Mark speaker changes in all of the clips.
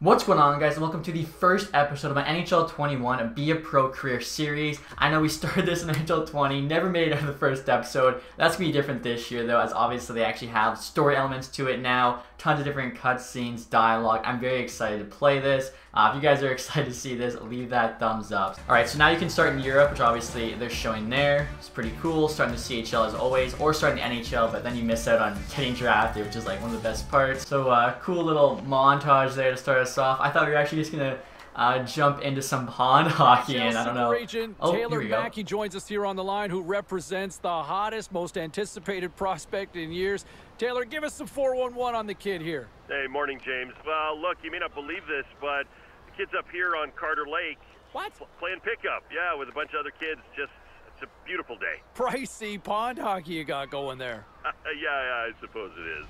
Speaker 1: What's going on guys and welcome to the first episode of my NHL 21 Be a Pro Career Series. I know we started this in NHL 20, never made it out of the first episode. That's going to be different this year though as obviously they actually have story elements to it now, tons of different cutscenes, dialogue. I'm very excited to play this. Uh, if you guys are excited to see this, leave that thumbs up. Alright, so now you can start in Europe, which obviously they're showing there. It's pretty cool, starting the CHL as always, or starting the NHL, but then you miss out on getting drafted, which is like one of the best parts. So uh, cool little montage there to start us off. I thought we were actually just gonna uh, jump into some pond hockey, and I don't know.
Speaker 2: Region, oh, Taylor Mackey joins us here on the line, who represents the hottest, most anticipated prospect in years. Taylor, give us some 411 on the kid here.
Speaker 3: Hey, morning, James. Well, look, you may not believe this, but the kid's up here on Carter Lake.
Speaker 2: What?
Speaker 3: Playing pickup, yeah, with a bunch of other kids. Just, it's a beautiful day.
Speaker 2: Pricey pond hockey you got going there.
Speaker 3: yeah, yeah, I suppose it is.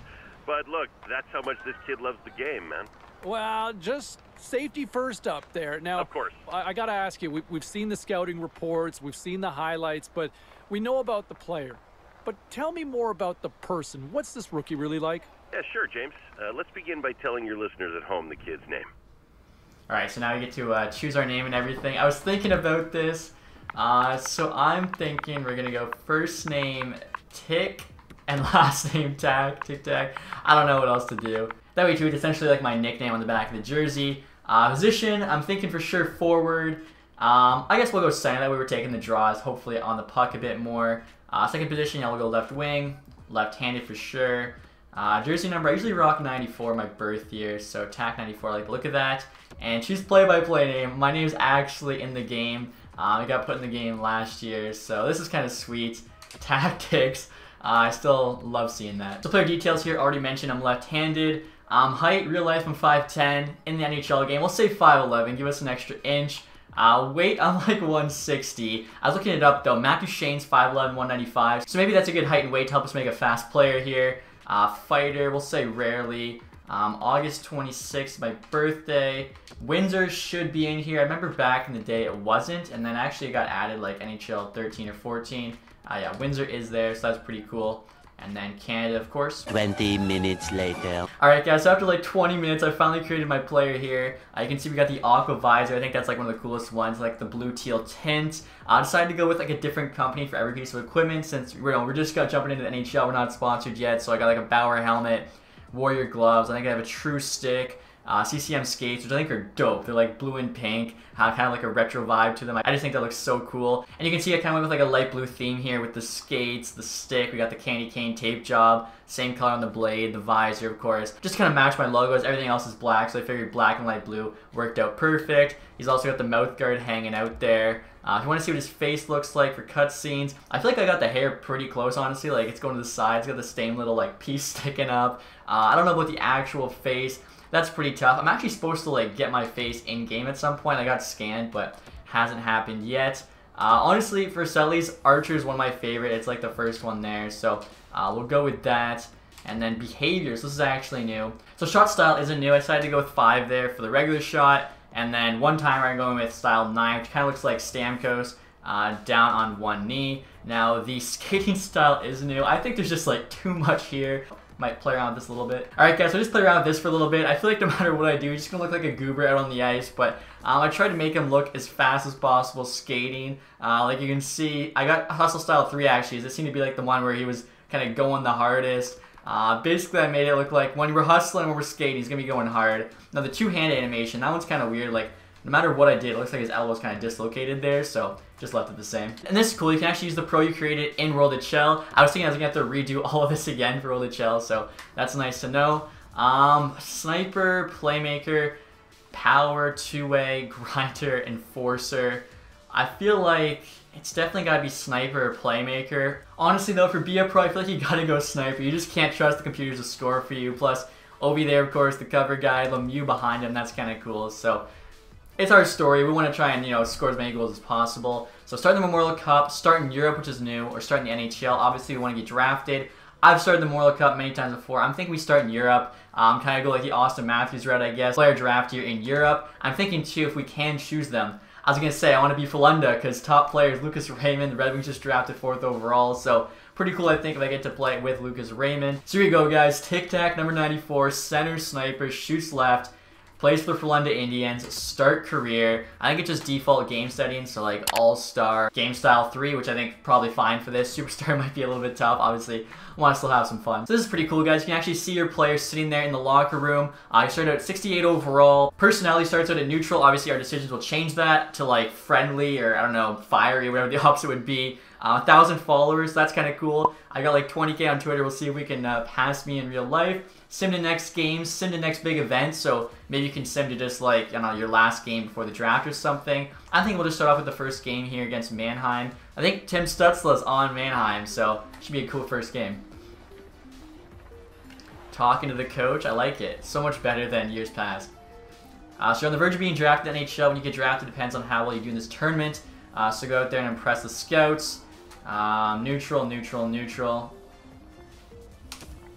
Speaker 3: But look, that's how much this kid loves the game, man.
Speaker 2: Well, just safety first up there. Now,
Speaker 3: of course,
Speaker 2: I, I got to ask you. We, we've seen the scouting reports, we've seen the highlights, but we know about the player. But tell me more about the person. What's this rookie really like?
Speaker 3: Yeah, sure, James. Uh, let's begin by telling your listeners at home the kid's name.
Speaker 1: All right, so now we get to uh, choose our name and everything. I was thinking about this. Uh, so I'm thinking we're gonna go first name Tick and last name Tack, Tic Tac. I don't know what else to do. That way too, it's essentially like my nickname on the back of the jersey. Uh, position, I'm thinking for sure forward. Um, I guess we'll go center. That way we're taking the draws, hopefully on the puck a bit more. Uh, second position, we'll go left wing, left-handed for sure. Uh, jersey number, I usually rock 94, my birth year, so tack 94, like look at that. And choose play-by-play -play name. My name's actually in the game. Uh, I got put in the game last year, so this is kind of sweet. TacTix, uh, I still love seeing that. So player details here, already mentioned I'm left-handed. Um, height, real life, I'm 5'10". In the NHL game, we'll say 5'11", give us an extra inch. Uh, weight, I'm like 160. I was looking it up though. Matt Duchene's 5'11", 195. So maybe that's a good height and weight to help us make a fast player here. Uh, fighter, we'll say rarely. Um, August 26th, my birthday. Windsor should be in here. I remember back in the day it wasn't, and then actually it got added like NHL 13 or 14. Uh, yeah, Windsor is there, so that's pretty cool and then Canada, of course.
Speaker 4: 20 minutes later.
Speaker 1: Alright guys, so after like 20 minutes, I finally created my player here. Uh, you can see we got the Aqua Visor. I think that's like one of the coolest ones, like the blue teal tint. I decided to go with like a different company for every piece of equipment since you know, we're just got jumping into the NHL. We're not sponsored yet, so I got like a Bauer helmet, Warrior gloves. I think I have a True Stick uh, CCM skates, which I think are dope. They're like blue and pink, have kind of like a retro vibe to them. I just think that looks so cool. And you can see I kind of went with like a light blue theme here with the skates, the stick. We got the candy cane tape job, same color on the blade, the visor, of course. Just kind of match my logos. Everything else is black, so I figured black and light blue worked out perfect. He's also got the mouth guard hanging out there. Uh, if you want to see what his face looks like for cutscenes, I feel like I got the hair pretty close, honestly. Like, it's going to the sides, got the same little, like, piece sticking up. Uh, I don't know about the actual face that's pretty tough. I'm actually supposed to like get my face in game at some point. I got scanned, but hasn't happened yet. Uh, honestly, for Sully's, Archer is one of my favorite. It's like the first one there, so uh, we'll go with that. And then behaviors, this is actually new. So shot style isn't new. I decided to go with five there for the regular shot. And then one timer I'm going with style nine, which kind of looks like Stamkos. Uh, down on one knee. Now, the skating style is new. I think there's just like too much here might play around with this a little bit. Alright guys, so I just play around with this for a little bit. I feel like no matter what I do, he's just gonna look like a goober out on the ice, but um, I tried to make him look as fast as possible skating. Uh, like you can see, I got Hustle Style 3 actually. This seemed to be like the one where he was kind of going the hardest. Uh, basically, I made it look like when we're hustling, when we're skating, he's to be going hard. Now, the two-hand animation, that one's kind of weird. Like, no matter what I did, it looks like his elbow elbow's kind of dislocated there, so just left it the same. And this is cool, you can actually use the pro you created in World of Chel. I was thinking I was gonna have to redo all of this again for World Chel, so that's nice to know. Um, sniper, playmaker, power, two-way, grinder, enforcer. I feel like it's definitely gotta be sniper or playmaker. Honestly though, for Be a Pro, I feel like you gotta go sniper. You just can't trust the computers to score for you. Plus, Ovi there, of course, the cover guy, Lemieux behind him, that's kind of cool. So it's our story. We want to try and, you know, score as many goals as possible. So start the Memorial Cup, start in Europe, which is new, or start in the NHL. Obviously, we want to get drafted. I've started the Memorial Cup many times before. I'm thinking we start in Europe. Um, kind of go like the Auston Matthews route, I guess. Player draft here in Europe. I'm thinking, too, if we can choose them. I was going to say, I want to be Frölunda because top players, Lucas Raymond, the Red Wings just drafted fourth overall. So pretty cool, I think, if I get to play with Lucas Raymond. So here we go, guys. Tic Tac, number 94, center sniper, shoots left. Plays for the Indians, start career. I think it's just default game settings, so like All-Star, Game Style 3, which I think probably fine for this. Superstar might be a little bit tough, obviously. I want to still have some fun. So this is pretty cool, guys. You can actually see your player sitting there in the locker room. I uh, started at 68 overall. Personality starts out at neutral. Obviously, our decisions will change that to like friendly or, I don't know, fiery, whatever the opposite would be. Uh, 1,000 followers, that's kind of cool. I got like 20k on Twitter. We'll see if we can uh, pass me in real life. Sim to next game, sim to next big event. So maybe you can send to just like, you know, your last game before the draft or something. I think we'll just start off with the first game here against Mannheim. I think Tim Stützle's on Mannheim, so should be a cool first game. Talking to the coach, I like it. So much better than years past. Uh, so you're on the verge of being drafted in NHL. When you get drafted, depends on how well you do in this tournament. Uh, so go out there and impress the scouts. Um, neutral, neutral, neutral.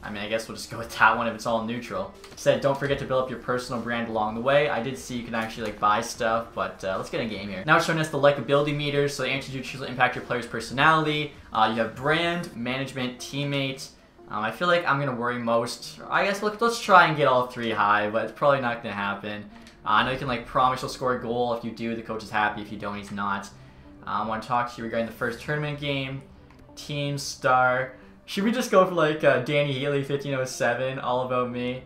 Speaker 1: I mean, I guess we'll just go with that one if it's all neutral. Said, don't forget to build up your personal brand along the way. I did see you can actually like buy stuff, but uh, let's get a game here. Now it's showing us the likability meters, so the answers you choose will impact your player's personality. Uh, you have brand, management, teammates. Um, I feel like I'm gonna worry most. I guess let's, let's try and get all three high, but it's probably not gonna happen. Uh, I know you can like promise you'll score a goal. If you do, the coach is happy. If you don't, he's not. I want to talk to you regarding the first tournament game. Team star. Should we just go for like uh, Dany Heatley 1507, all about me?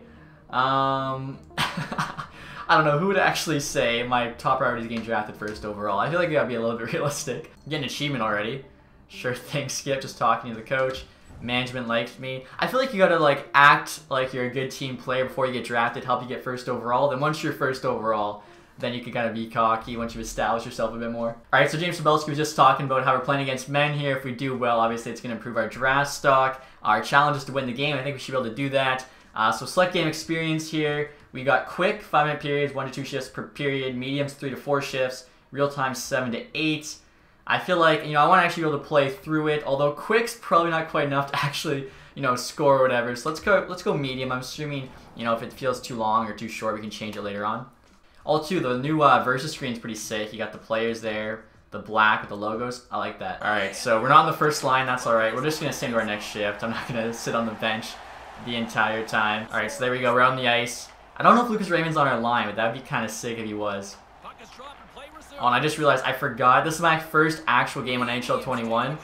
Speaker 1: Um, I don't know, who would actually say my top priority is getting drafted first overall? I feel like we gotta be a little bit realistic. Get an achievement already. Sure thing, Skip, just talking to the coach. Management likes me. I feel like you gotta like act like you're a good team player before you get drafted, help you get first overall. Then once you're first overall, then you can kind of be cocky once you establish yourself a bit more. All right, so James Cybulski was just talking about how we're playing against men here. If we do well, obviously it's going to improve our draft stock. Our challenge is to win the game. I think we should be able to do that. Uh, so select game experience here. We got quick, five-minute periods, one to two shifts per period. Mediums, three to four shifts. Real time, seven to eight. I feel like, you know, I want to actually be able to play through it, although quick's probably not quite enough to actually, you know, score or whatever. So let's go, let's go medium. I'm assuming, you know, if it feels too long or too short, we can change it later on. All too, the new uh, versus screen is pretty sick. You got the players there, the black with the logos. I like that. All right, so we're not on the first line. That's all right. We're just gonna stand to our next shift. I'm not gonna sit on the bench the entire time. All right, so there we go. We're on the ice. I don't know if Lucas Raymond's on our line, but that would be kind of sick if he was. Oh, and I just realized I forgot. This is my first actual game on NHL 21.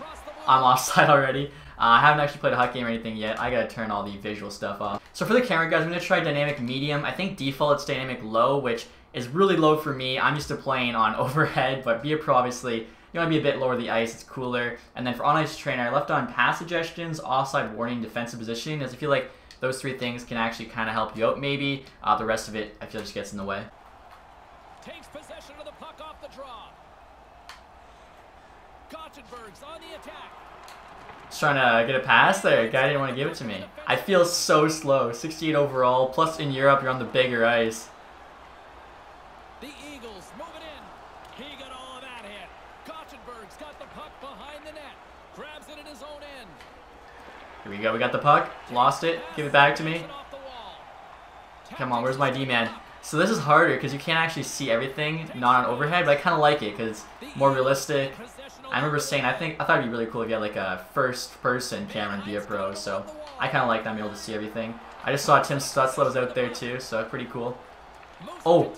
Speaker 1: I'm offside already. Uh, I haven't actually played a HUT game or anything yet. I gotta turn all the visual stuff off. So for the camera, guys, I'm gonna try dynamic medium. I think default it's dynamic low, which is really low for me. I'm used to playing on overhead, but Be a Pro, obviously, you want to be a bit lower the ice, it's cooler. And then for on ice trainer, I left on pass suggestions, offside warning, defensive positioning, as I feel like those three things can actually kind of help you out maybe. Uh, the rest of it, I feel just gets in the way. Takes possession of the puck off the draw. Gothenburg's on the attack. Just trying to get a pass there. Guy didn't want to give it to me. I feel so slow. 68 overall. Plus in Europe, you're on the bigger ice. We go. We got the puck. Lost it. Give it back to me. Come on. Where's my D-man? So this is harder because you can't actually see everything, not on overhead, but I kind of like it because it's more realistic. I remember saying, I think, I thought it'd be really cool you had like a first-person camera and be a pro, so I kind of like that, being able to see everything. I just saw Tim Stützle was out there too, so pretty cool. Oh,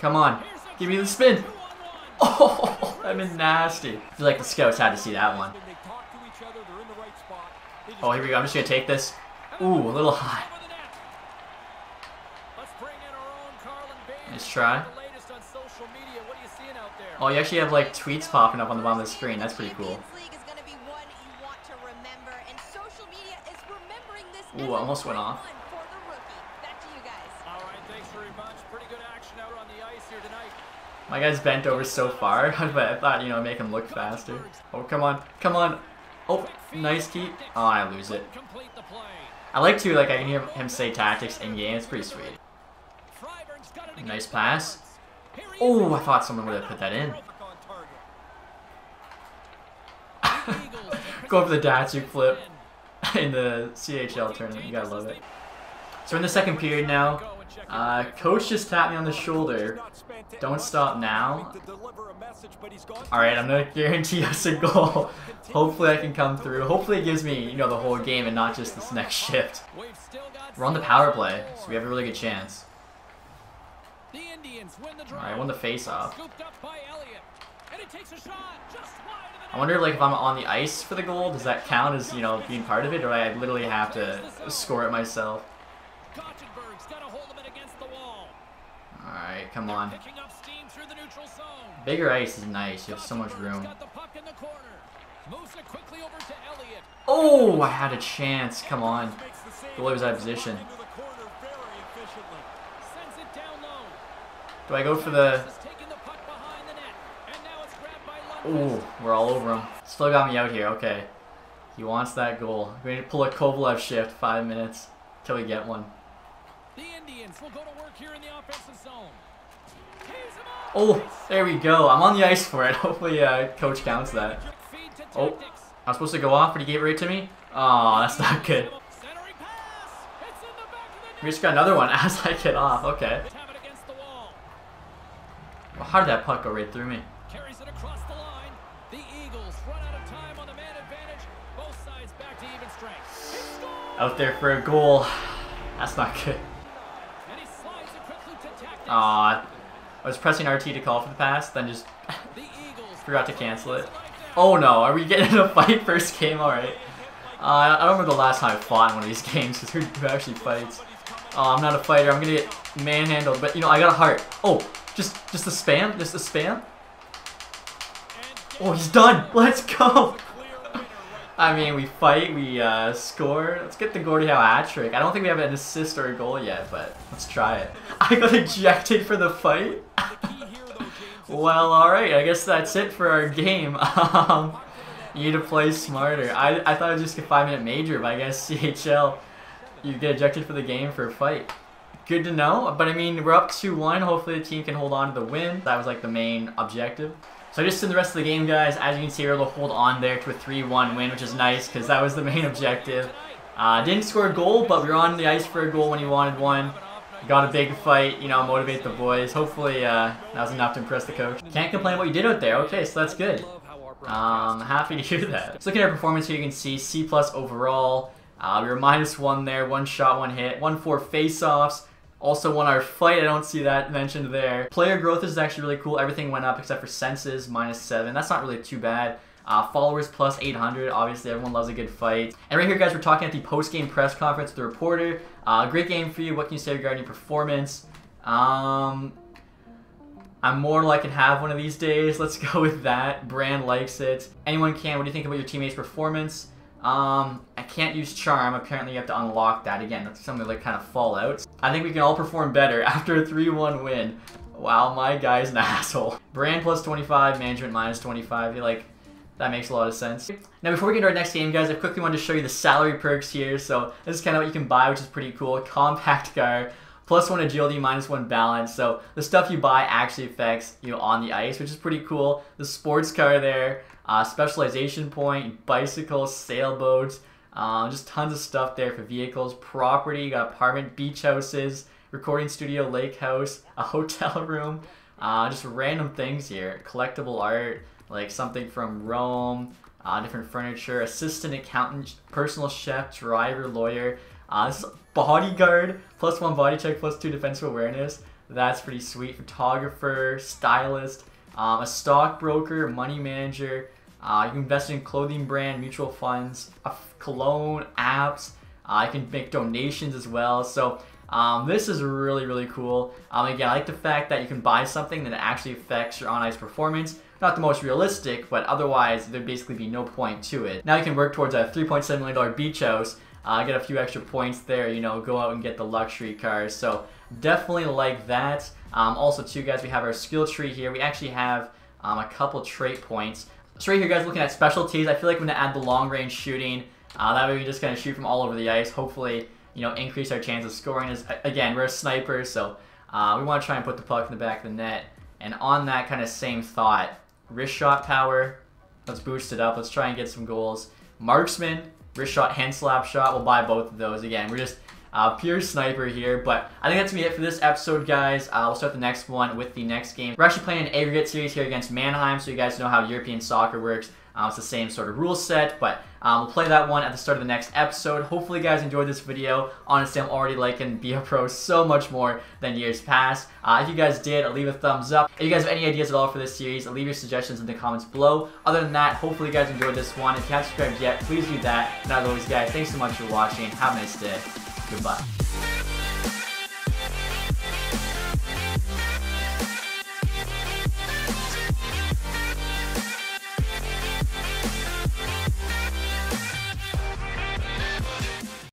Speaker 1: come on. Give me the spin. Oh, that been nasty. I feel like the scouts had to see that one. Oh, here we go. I'm just going to take this. Ooh, a little high. Nice try. Oh, you actually have like tweets popping up on the bottom of the screen. That's pretty cool. Ooh, almost went off. My guy's bent over so far, but I thought, you know, make him look faster. Oh, come on. Come on. Oh, nice keep. Oh, I lose it. I like to, like, I can hear him say TacTix in game. It's pretty sweet. Nice pass. Oh, I thought someone would have put that in. Go for the Datsyuk flip in the CHL tournament. You gotta love it. So we're in the second period now. Uh, coach just tapped me on the shoulder. Don't stop now. Alright, I'm gonna guarantee us a goal. Hopefully I can come through. Hopefully it gives me, you know, the whole game and not just this next shift. We're on the power play, so we have a really good chance.
Speaker 2: Alright,
Speaker 1: right, won the face-off. I wonder, like, if I'm on the ice for the goal, does that count as, you know, being part of it, or I literally have to score it myself?
Speaker 2: Gothenburg's got a hold of it against the wall.
Speaker 1: All right, come on.
Speaker 2: Up steam through the neutral zone.
Speaker 1: Bigger ice is nice. You have so much room.
Speaker 2: Got the puck in the corner. Moves it quickly over to Elliott.
Speaker 1: Oh, I had a chance. Come on. Goalie was out of position.
Speaker 2: Sends it down low.
Speaker 1: Do I go for the...
Speaker 2: Has taken the puck behind the net. And now it's grabbed by Lundqvist.
Speaker 1: Ooh, we're all over him. Still got me out here. Okay. He wants that goal. We're going to pull a Kovalev shift. Five minutes till we get one.
Speaker 2: The Indians will go to work here in the offensive zone. Tees him up.
Speaker 1: Oh, there we go. I'm on the ice for it. Hopefully, uh, coach counts that. Oh. I was supposed to go off, but he gave it right to me. Oh, that's not good.
Speaker 2: Centering pass. It's in the back of the net.
Speaker 1: We just got another one as I get off. Okay.
Speaker 2: Have it against the wall.
Speaker 1: Well, how did that puck go right through me?
Speaker 2: Carries it across the line. The Eagles run out of time on the man advantage. Both sides back to even strength.
Speaker 1: Out there for a goal. That's not good.
Speaker 2: And he slides it quickly to TacTix.
Speaker 1: Aw. I was pressing RT to call for the pass, then just forgot to cancel it. Oh no, are we getting in a fight first game? Alright. Uh, I don't remember the last time I fought in one of these games, because who, who actually fights? Oh, I'm not a fighter, I'm gonna get manhandled, but you know, I got a heart. Oh, just just the spam? Just the spam? Oh, he's done! Let's go! I mean, we fight, we uh, score. Let's get the Gordie Howe hat trick. I don't think we have an assist or a goal yet, but let's try it. I got ejected for the fight? Well, alright, I guess that's it for our game. Um, you need to play smarter. I, I thought it was just a five minute major, but I guess CHL, you get ejected for the game for a fight. Good to know, but I mean, we're up 2-1. Hopefully the team can hold on to the win. That was like the main objective. So just in the rest of the game, guys, as you can see, we are able to hold on there to a 3-1 win, which is nice because that was the main objective. Uh, didn't score a goal, but we were on the ice for a goal when you wanted one. Got a big fight, you know, motivate the boys. Hopefully uh, that was enough to impress the coach. Can't complain what you did out there. Okay, so that's good. Um, happy to hear that. So looking at our performance here, you can see C plus overall. Uh, we were minus one there, one shot, one hit, one four face-offs. Also won our fight. I don't see that mentioned there. Player growth is actually really cool. Everything went up except for senses, minus seven. That's not really too bad. Uh, followers plus 800. Obviously, everyone loves a good fight. And right here, guys, we're talking at the post-game press conference with the reporter. Uh, great game for you. What can you say regarding your performance? Um, I'm more like can have one of these days. Let's go with that. Brand likes it. Anyone can. What do you think about your teammates' performance? Um, I can't use charm. Apparently, you have to unlock that again. That's something like kind of Fallout. I think we can all perform better after a 3-1 win. Wow, my guy's an asshole. Brand plus 25, management minus 25. I feel like that makes a lot of sense. Now, before we get to our next game, guys, I quickly wanted to show you the salary perks here. So this is kind of what you can buy, which is pretty cool. Compact car, plus one agility, minus one balance. So the stuff you buy actually affects you know, on the ice, which is pretty cool. The sports car there, uh, specialization point, bicycles, sailboats, um, just tons of stuff there for vehicles. Property, you got apartment, beach houses, recording studio, lake house, a hotel room, uh, just random things here. Collectible art, like something from Rome, uh, different furniture, assistant accountant, personal chef, driver, lawyer, uh, bodyguard, plus one body check, plus two defensive awareness. That's pretty sweet. Photographer, stylist, um, a stockbroker, money manager. Uh, you can invest in clothing brand, mutual funds, cologne, apps. Uh, can make donations as well. So um, this is really, really cool. Um, again, I like the fact that you can buy something that actually affects your on-ice performance. Not the most realistic, but otherwise there'd basically be no point to it. Now you can work towards a $3.7 million beach house, uh, get a few extra points there, you know, go out and get the luxury cars. So definitely like that. Um, also, too, guys, we have our skill tree here. We actually have um, a couple trait points. So right here, guys, looking at specialties, I feel like I'm going to add the long-range shooting. Uh, that way we just kind of shoot from all over the ice. Hopefully, you know, increase our chance of scoring. As Again, we're a sniper, so uh, we want to try and put the puck in the back of the net. And on that kind of same thought, wrist shot power, let's boost it up. Let's try and get some goals. Marksman, wrist shot, hand slap shot, we'll buy both of those. Again, we're just uh, pure sniper here. But I think that's gonna be it for this episode, guys. Uh, we'll start the next one with the next game. We're actually playing an aggregate series here against Mannheim, so you guys know how European soccer works. Uh, it's the same sort of rule set, but um, we'll play that one at the start of the next episode. Hopefully, you guys enjoyed this video. Honestly, I'm already liking Be a Pro so much more than years past. Uh, if you guys did, leave a thumbs up. If you guys have any ideas at all for this series, leave your suggestions in the comments below. Other than that, hopefully you guys enjoyed this one. If you haven't subscribed yet, please do that. And as always, guys, thanks so much for watching. Have a nice day. Goodbye.